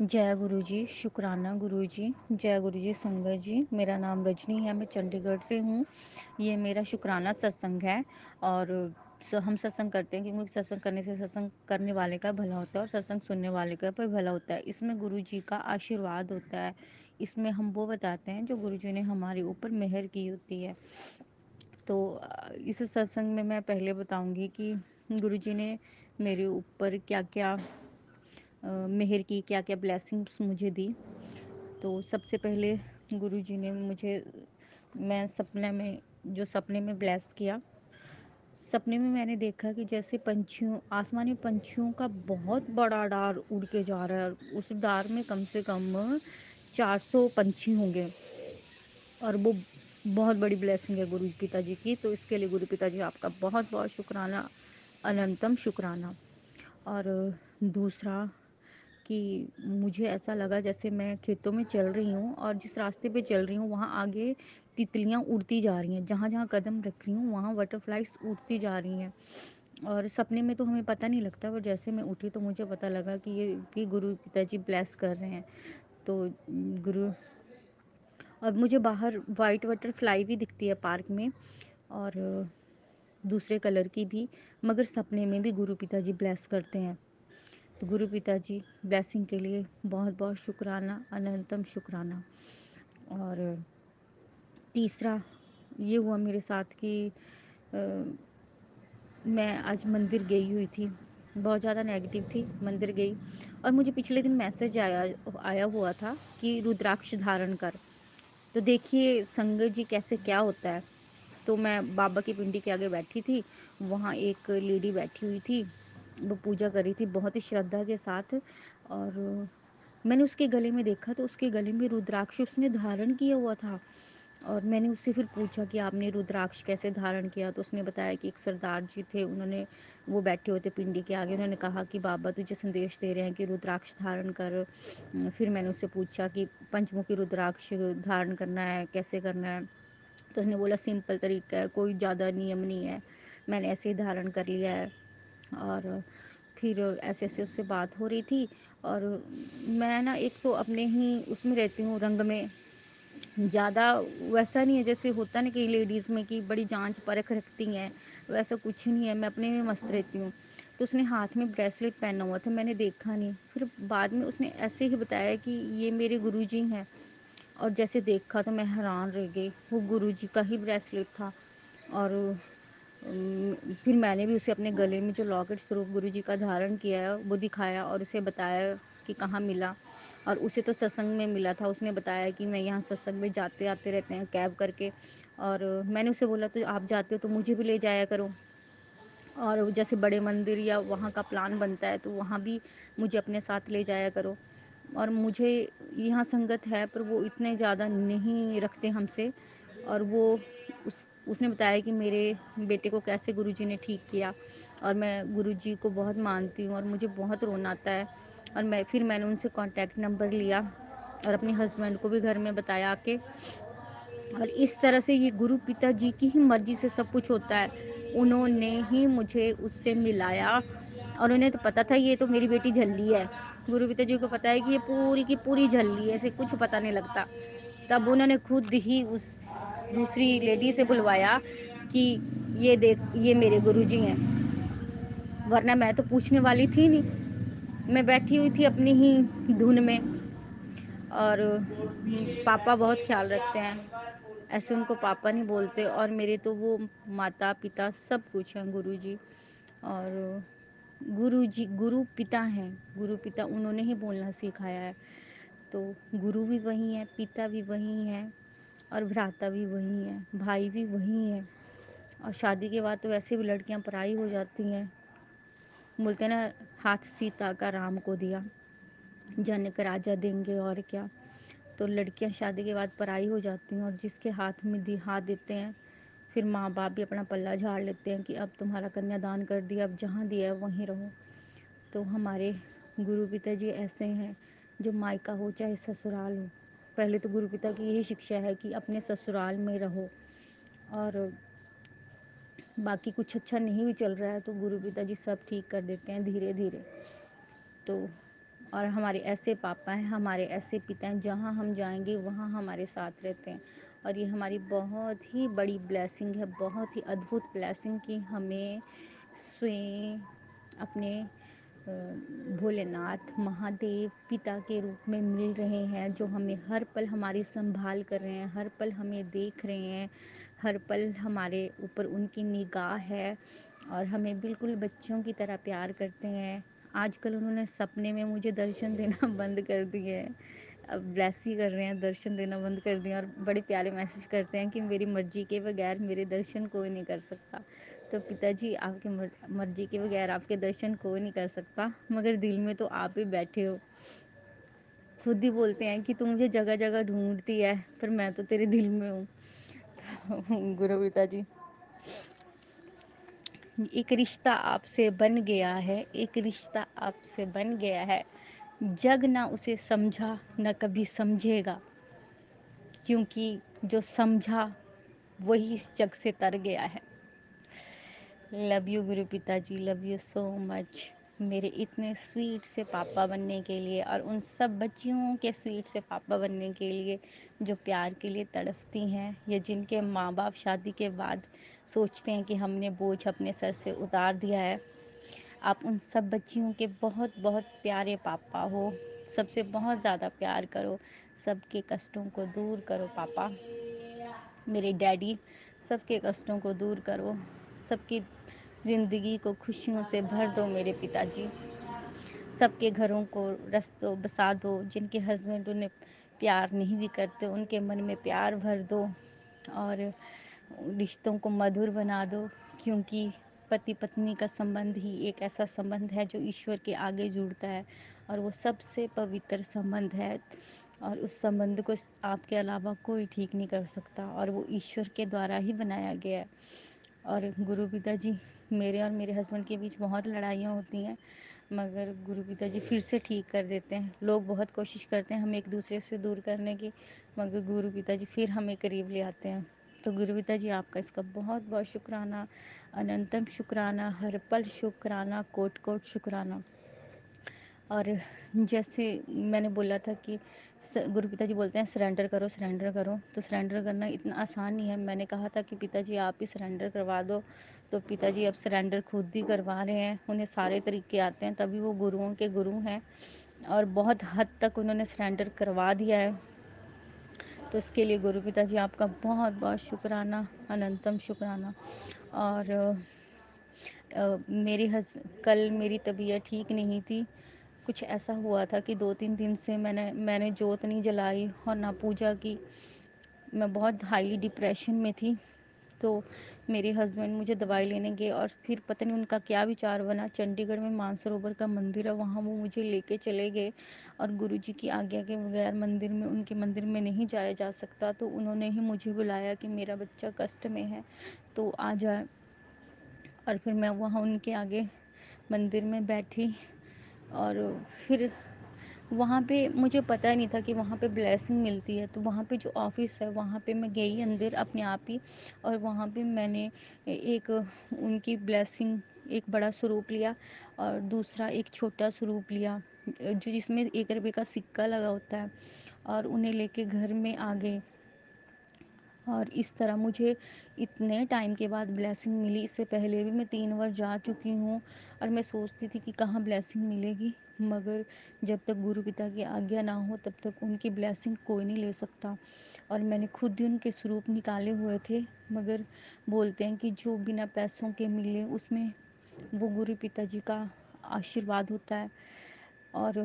जय गुरु जी, शुक्राना गुरु जी, जय गुरु जी संगत जी। मेरा नाम रजनी है, मैं चंडीगढ़ से हूँ। ये मेरा शुक्राना सत्संग है और हम सत्संग करते हैं क्योंकि सत्संग करने से सत्संग करने वाले का भला होता है और सत्संग सुनने वाले का भी भला होता है। इसमें गुरु जी का आशीर्वाद होता है। इसमें हम वो बताते हैं जो गुरु जी ने हमारे ऊपर मेहर की होती है। तो इस सत्संग में मैं पहले बताऊँगी कि गुरु जी ने मेरे ऊपर क्या क्या मेहर की क्या क्या ब्लेसिंग्स मुझे दी। तो सबसे पहले गुरु जी ने मुझे, मैं सपने में, जो सपने में ब्लेस किया। सपने में मैंने देखा कि जैसे पंछियों, आसमानी पंछियों का बहुत बड़ा डार उड़ के जा रहा है। उस डार में कम से कम 400 पंछी होंगे। और वो बहुत बड़ी ब्लेसिंग है गुरु पिताजी की। तो इसके लिए गुरु पिताजी आपका बहुत बहुत शुक्राना, अनंतम शुक्राना। और दूसरा कि मुझे ऐसा लगा जैसे मैं खेतों में चल रही हूँ और जिस रास्ते पे चल रही हूँ, वहाँ आगे तितलियाँ उड़ती जा रही हैं। जहाँ जहाँ कदम रख रही हूँ, वहाँ बटरफ्लाइज उड़ती जा रही हैं। और सपने में तो हमें पता नहीं लगता, पर जैसे मैं उठी तो मुझे पता लगा कि ये भी गुरु पिताजी ब्लेस कर रहे हैं। तो गुरु और मुझे बाहर वाइट बटरफ्लाई भी दिखती है पार्क में और दूसरे कलर की भी, मगर सपने में भी गुरु पिताजी ब्लेस करते हैं। तो गुरु पिताजी ब्लैसिंग के लिए बहुत बहुत शुक्राना अनंतम शुक्राना। और तीसरा ये हुआ मेरे साथ कि आ, मैं आज मंदिर गई हुई थी। बहुत ज़्यादा नेगेटिव थी मंदिर गई। और मुझे पिछले दिन मैसेज आया आया हुआ था कि रुद्राक्ष धारण कर। तो देखिए संगत जी कैसे क्या होता है। तो मैं बाबा की पिंडी के आगे बैठी थी वहाँ एक लेडी बैठी हुई थी। वो पूजा करी थी बहुत ही श्रद्धा के साथ और मैंने उसके गले में देखा तो उसके गले में रुद्राक्ष उसने धारण किया हुआ था और मैंने उससे फिर पूछा कि आपने रुद्राक्ष कैसे धारण किया? तो उसने बताया कि एक सरदार जी थे, उन्होंने वो बैठे हुए थे पिंडी के आगे, उन्होंने कहा कि बाबा तुझे संदेश दे रहे हैं कि रुद्राक्ष धारण कर। फिर मैंने उससे पूछा कि पंचमुखी रुद्राक्ष धारण करना है, कैसे करना है? तो उसने बोला, सिंपल तरीका है, कोई ज़्यादा नियम नहीं है, मैंने ऐसे ही धारण कर लिया है। और फिर ऐसे ऐसे उससे बात हो रही थी और मैं ना एक तो अपने ही उसमें रहती हूँ रंग में। ज़्यादा वैसा नहीं है, जैसे होता ना कि लेडीज़ में कि बड़ी जाँच परख रखती हैं, वैसा कुछ नहीं है, मैं अपने में मस्त रहती हूँ। तो उसने हाथ में ब्रेसलेट पहना हुआ था, मैंने देखा नहीं। फिर बाद में उसने ऐसे ही बताया कि ये मेरे गुरु जी हैं और जैसे देखा तो मैं हैरान रह गई, वो गुरु जी का ही ब्रेसलेट था और फिर मैंने भी उसे अपने गले में जो लॉकेट स्वरूप गुरु जी का धारण किया है, वो दिखाया और उसे बताया कि कहाँ मिला। और उसे तो सत्संग में मिला था, उसने बताया कि मैं यहाँ सत्संग में जाते आते रहते हैं कैब करके। और मैंने उसे बोला तो आप जाते हो तो मुझे भी ले जाया करो। और जैसे बड़े मंदिर या वहाँ का प्लान बनता है तो वहाँ भी मुझे अपने साथ ले जाया करो। और मुझे यहाँ संगत है, पर वो इतने ज़्यादा नहीं रखते हमसे। और वो उस उसने बताया कि मेरे बेटे को कैसे गुरुजी ने ठीक किया और मैं गुरुजी को बहुत मानती हूँ और मुझे बहुत रोना आता है। और मैं, फिर मैंने उनसे कांटेक्ट नंबर लिया और अपने हस्बैंड को भी घर में बताया कि और इस तरह से ये गुरु पिता जी की ही मर्ज़ी से सब कुछ होता है। उन्होंने ही मुझे उससे मिलाया और उन्हें तो पता था ये तो मेरी बेटी झल्ली है। गुरु पिता जी को पता है कि ये पूरी की पूरी झल्ली है, ऐसे कुछ पता नहीं लगता। तब उन्होंने खुद ही उस दूसरी लेडी से बुलवाया कि ये देख, ये मेरे गुरुजी हैं। वरना मैं तो पूछने वाली थी नहीं। मैं बैठी हुई थी अपनी ही धुन में और पापा बहुत ख्याल रखते हैं। ऐसे उनको पापा नहीं बोलते और मेरे तो वो माता पिता सब कुछ हैं गुरु जी और गुरु जी गुरु पिता हैं। गुरु पिता उन्होंने ही बोलना सिखाया है। तो गुरु भी वही है, पिता भी वही है। और भ्राता भी वही है, भाई भी वही है। और शादी के बाद तो वैसे भी लड़कियाँ पराई हो जाती हैं। बोलते ना, हाथ सीता का राम को दिया, जनक राजा देंगे और क्या। तो लड़कियाँ शादी के बाद पराई हो जाती हैं और जिसके हाथ में दी हाथ देते हैं, फिर माँ बाप भी अपना पल्ला झाड़ लेते हैं कि अब तुम्हारा कन्यादान कर दिया, अब जहाँ दिया है वहीं रहो। तो हमारे गुरु पिता जी ऐसे हैं, जो मायका हो चाहे ससुराल हो। पहले तो गुरु पिता की यही शिक्षा है कि अपने ससुराल में रहो। और बाकी कुछ अच्छा नहीं भी चल रहा है तो गुरु पिता जी सब ठीक कर देते हैं धीरे धीरे तो और हमारे ऐसे पापा हैं, हमारे ऐसे पिता हैं, जहाँ हम जाएँगे, वहाँ हमारे साथ रहते हैं। और ये हमारी बहुत ही बड़ी ब्लेसिंग है, बहुत ही अद्भुत ब्लेसिंग कि हमें स्वयं अपने भोलेनाथ महादेव पिता के रूप में मिल रहे हैं, जो हमें हर पल हमारी संभाल कर रहे हैं, हर पल हमें देख रहे हैं, हर पल हमारे ऊपर उनकी निगाह है और हमें बिल्कुल बच्चों की तरह प्यार करते हैं। आजकल उन्होंने सपने में मुझे दर्शन देना बंद कर दिए हैं। अब ब्लेस कर रहे हैं, दर्शन देना बंद कर दिए और बड़े प्यारे मैसेज करते हैं कि मेरी मर्ज़ी के बगैर मेरे दर्शन कोई नहीं कर सकता। तो पिताजी आपकी मर्ज़ी के बगैर आपके दर्शन कोई नहीं कर सकता। मगर दिल में तो आप ही बैठे हो। खुद ही बोलते हैं कि तू मुझे जगह जगह ढूंढती है, पर मैं तो तेरे दिल में हूँ। तो गुरु पिताजी, एक रिश्ता आपसे बन गया है, एक रिश्ता आपसे बन गया है। जग ना उसे समझा, ना कभी समझेगा। क्योंकि जो समझा, वही इस जग से तर गया है। लव यू गुरु पिताजी. लव यू सो मच मेरे इतने स्वीट से पापा बनने के लिए और उन सब बच्चियों के स्वीट से पापा बनने के लिए जो प्यार के लिए तड़फती हैं या जिनके माँ बाप शादी के बाद सोचते हैं कि हमने बोझ अपने सर से उतार दिया है, आप उन सब बच्चियों के बहुत बहुत प्यारे पापा हो. सबसे बहुत ज़्यादा प्यार करो, सबके कष्टों को दूर करो पापा. मेरे डैडी, सबके कष्टों को दूर करो, सबकी ज़िंदगी को खुशियों से भर दो मेरे पिताजी। सबके घरों को रस्तों बसा दो, जिनके हस्बैंड उन्हें प्यार नहीं भी करते, उनके मन में प्यार भर दो और रिश्तों को मधुर बना दो, क्योंकि पति पत्नी का संबंध ही एक ऐसा संबंध है जो ईश्वर के आगे जुड़ता है और वो सबसे पवित्र संबंध है और उस संबंध को आपके अलावा कोई ठीक नहीं कर सकता और वो ईश्वर के द्वारा ही बनाया गया है। और गुरु पिता जी मेरे और मेरे हस्बैंड के बीच बहुत लड़ाइयाँ होती हैं, मगर गुरु पिताजी फिर से ठीक कर देते हैं। लोग बहुत कोशिश करते हैं हम एक दूसरे से दूर करने की, मगर गुरु पिताजी फिर हमें करीब ले आते हैं। तो गुरु पिता जी आपका इसका बहुत बहुत शुक्राना, अनंतम शुक्राना हर पल शुक्राना, कोट कोट शुक्राना। और जैसे मैंने बोला था कि गुरु पिताजी बोलते हैं, सरेंडर करो सरेंडर करो। तो सरेंडर करना इतना आसान नहीं है। मैंने कहा था कि पिताजी, आप ही सरेंडर करवा दो। तो पिताजी अब सरेंडर खुद ही करवा रहे हैं। उन्हें सारे तरीके आते हैं। तभी वो गुरुओं के गुरु हैं और बहुत हद तक उन्होंने सरेंडर करवा दिया है। तो उसके लिए गुरु पिताजी, आपका बहुत बहुत शुक्राना, अनंतम शुक्राना। और मेरी हस, कल मेरी तबीयत ठीक नहीं थी। कुछ ऐसा हुआ था कि दो तीन दिन से मैंने मैंने जोत नहीं जलाई और ना पूजा की। मैं बहुत हाईली डिप्रेशन में थी तो मेरे हस्बैंड मुझे दवाई लेने गए और फिर पता नहीं उनका क्या विचार बना। चंडीगढ़ में मानसरोवर का मंदिर है, वहाँ वो मुझे लेके चले गए और गुरुजी की आज्ञा के बगैर मंदिर में, उनके मंदिर में नहीं जाया जा सकता। तो उन्होंने ही मुझे बुलाया कि मेरा बच्चा कष्ट में है तो आ जाए। और फिर मैं वहाँ उनके आगे मंदिर में बैठी और फिर वहाँ पे मुझे पता नहीं था कि वहाँ पे ब्लेसिंग मिलती है तो वहाँ पे जो ऑफ़िस है, वहाँ पे मैं गई अंदर अपने आप ही और वहाँ पे मैंने एक उनकी ब्लेसिंग एक बड़ा स्वरूप लिया और दूसरा एक छोटा स्वरूप लिया, जो जिसमें एक रुपये का सिक्का लगा होता है और उन्हें लेके घर में आ गए। और इस तरह मुझे इतने टाइम के बाद ब्लेसिंग मिली। इससे पहले भी मैं तीन बार जा चुकी हूँ और मैं सोचती थी कि कहाँ ब्लेसिंग मिलेगी, मगर जब तक गुरु पिता की आज्ञा ना हो तब तक उनकी ब्लेसिंग कोई नहीं ले सकता। और मैंने खुद ही उनके स्वरूप निकाले हुए थे, मगर बोलते हैं कि जो बिना पैसों के मिले उसमें वो गुरु पिता जी का आशीर्वाद होता है। और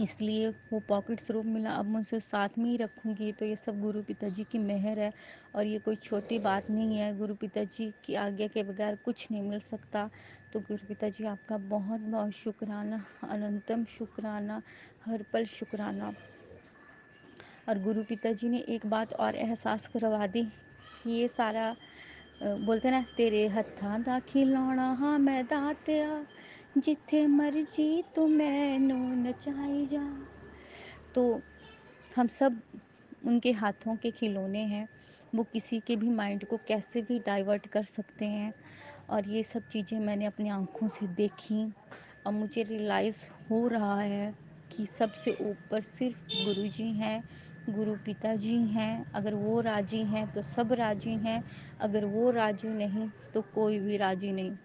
इसलिए वो पॉकेट स्वरूप मिला, अब मैं उसे साथ में ही रखूँगी। तो ये सब गुरु पिताजी की मेहर है और ये कोई छोटी बात नहीं है। गुरु पिताजी की आज्ञा के बगैर कुछ नहीं मिल सकता। तो गुरु पिताजी आपका बहुत बहुत शुक्राना, अनंतम शुक्राना हर पल शुक्राना। और गुरु पिताजी ने एक बात और एहसास करवा दी कि ये सारा बोलते ना, तेरे हथा दा खिलौना हाँ मैं दातिया। जिथे मर्ज़ी तू मैनू नचाई जा। तो हम सब उनके हाथों के खिलौने हैं। वो किसी के भी माइंड को कैसे भी डाइवर्ट कर सकते हैं। और ये सब चीज़ें मैंने अपनी आँखों से देखी और मुझे रियलाइज़ हो रहा है कि सबसे ऊपर सिर्फ़ गुरु जी हैं, गुरु पिता जी हैं। अगर वो राज़ी हैं तो सब राज़ी हैं। अगर वो राज़ी नहीं तो कोई भी राज़ी नहीं।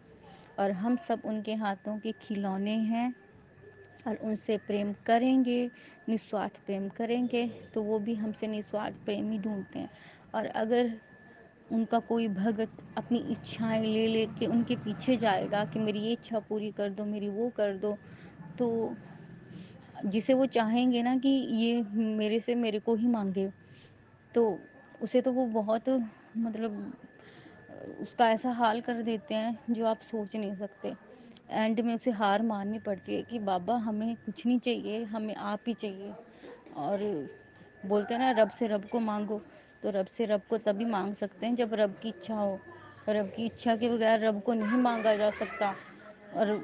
और हम सब उनके हाथों के खिलौने हैं और उनसे प्रेम करेंगे, निस्वार्थ प्रेम करेंगे तो वो भी हमसे निस्वार्थ प्रेम ही ढूंढते हैं। और अगर उनका कोई भगत अपनी इच्छाएँ ले ले के उनके पीछे जाएगा कि मेरी ये इच्छा पूरी कर दो, मेरी वो कर दो तो जिसे वो चाहेंगे ना कि ये मेरे से मेरे को ही मांगे तो उसे तो वो बहुत मतलब उसका ऐसा हाल कर देते हैं जो आप सोच नहीं सकते। एंड में उसे हार माननी पड़ती है कि बाबा हमें कुछ नहीं चाहिए, हमें आप ही चाहिए। और बोलते हैं ना, रब से रब को मांगो तो रब से रब को तभी मांग सकते हैं जब रब की इच्छा हो। रब की इच्छा के बगैर रब को नहीं मांगा जा सकता। और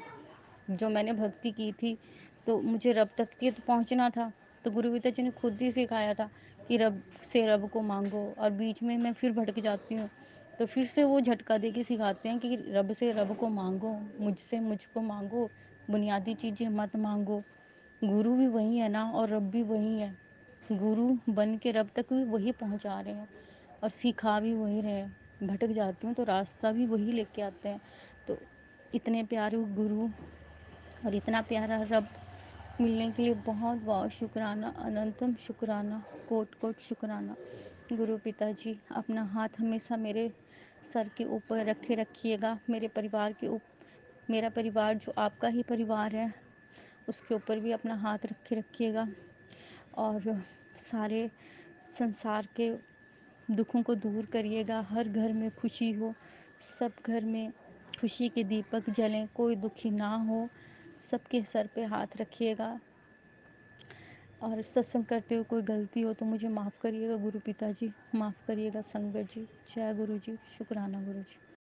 जो मैंने भक्ति की थी तो मुझे रब तक के तो पहुँचना था। तो गुरु पिता जी ने खुद ही सिखाया था कि रब से रब को मांगो। और बीच में मैं फिर भटक जाती हूँ। तो फिर से वो झटका दे के सिखाते हैं कि रब से रब को मांगो, मुझसे मुझको मांगो, बुनियादी चीज़ें मत मांगो। गुरु भी वही है ना और रब भी वही है। गुरु बन के रब तक भी वही पहुँचा रहे हैं और सिखा भी वही रहे हैं। भटक जाती हूँ तो रास्ता भी वही लेके आते हैं। तो इतने प्यारे गुरु और इतना प्यारा रब मिलने के लिए बहुत बहुत शुक्राना, अनंतम शुक्राना, कोट कोट शुक्राना। गुरु पिताजी, अपना हाथ हमेशा मेरे सर के ऊपर रखे रखिएगा। मेरे परिवार के ऊपर मेरा परिवार जो आपका ही परिवार है, उसके ऊपर भी अपना हाथ रखे रखिएगा। और सारे संसार के दुखों को दूर करिएगा। हर घर में खुशी हो, सब घर में खुशी के दीपक जलें, कोई दुखी ना हो। सबके सर पे हाथ रखिएगा। और सत्संग करते हुए कोई गलती हो तो मुझे माफ़ करिएगा गुरु पिताजी, माफ़ करिएगा संगत जी। जय गुरु जी शुक्राना गुरु जी